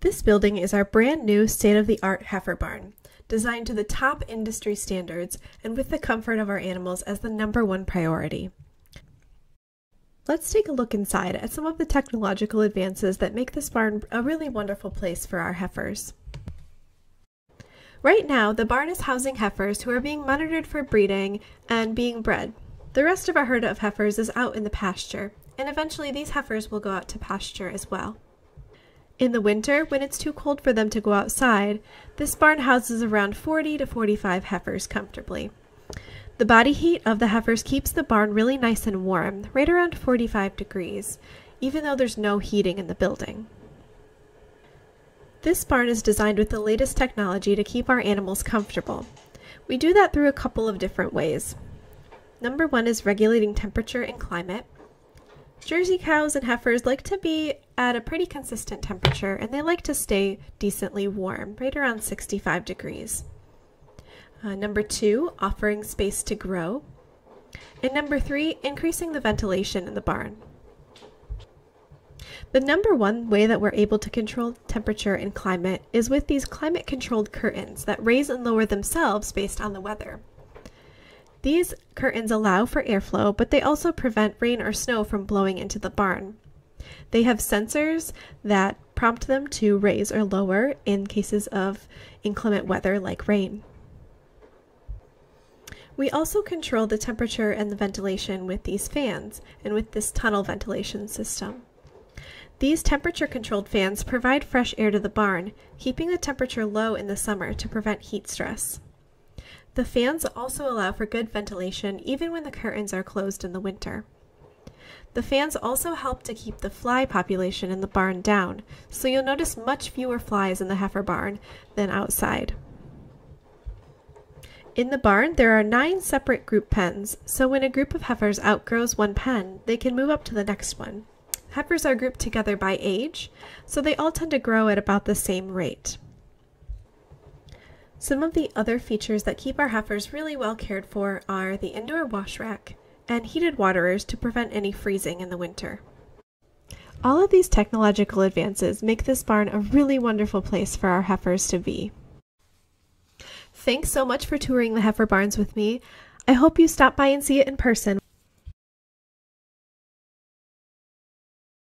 This building is our brand new state-of-the-art heifer barn, designed to the top industry standards and with the comfort of our animals as the number one priority. Let's take a look inside at some of the technological advances that make this barn a really wonderful place for our heifers. Right now, the barn is housing heifers who are being monitored for breeding and being bred. The rest of our herd of heifers is out in the pasture, and eventually these heifers will go out to pasture as well. In the winter, when it's too cold for them to go outside, this barn houses around 40 to 45 heifers comfortably. The body heat of the heifers keeps the barn really nice and warm, right around 45 degrees, even though there's no heating in the building. This barn is designed with the latest technology to keep our animals comfortable. We do that through a couple of different ways. Number one is regulating temperature and climate. Jersey cows and heifers like to be at a pretty consistent temperature and they like to stay decently warm, right around 65 degrees. Uh, number two, offering space to grow. And number three, increasing the ventilation in the barn. The number one way that we're able to control temperature and climate is with these climate controlled curtains that raise and lower themselves based on the weather. These curtains allow for airflow, but they also prevent rain or snow from blowing into the barn. They have sensors that prompt them to raise or lower in cases of inclement weather like rain. We also control the temperature and the ventilation with these fans and with this tunnel ventilation system. These temperature controlled fans provide fresh air to the barn, keeping the temperature low in the summer to prevent heat stress. The fans also allow for good ventilation even when the curtains are closed in the winter. The fans also help to keep the fly population in the barn down, so you'll notice much fewer flies in the heifer barn than outside. In the barn, there are nine separate group pens, so when a group of heifers outgrows one pen, they can move up to the next one. Heifers are grouped together by age, so they all tend to grow at about the same rate. Some of the other features that keep our heifers really well cared for are the indoor wash rack and heated waterers to prevent any freezing in the winter. All of these technological advances make this barn a really wonderful place for our heifers to be. Thanks so much for touring the heifer barns with me. I hope you stop by and see it in person